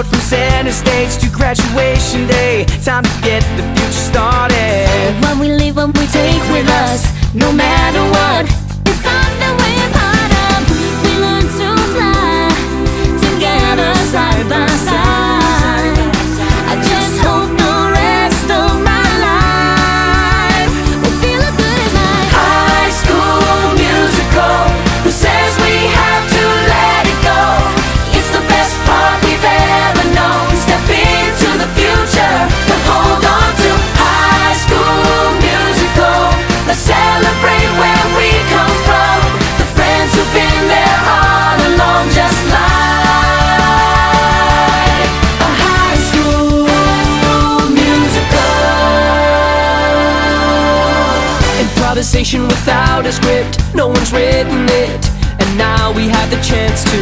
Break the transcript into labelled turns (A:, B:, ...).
A: road from center stage to graduation day. Time to get the future started.
B: What we leave, what we take with us No matter
A: conversation without a script, no one's written it. And now we have the chance to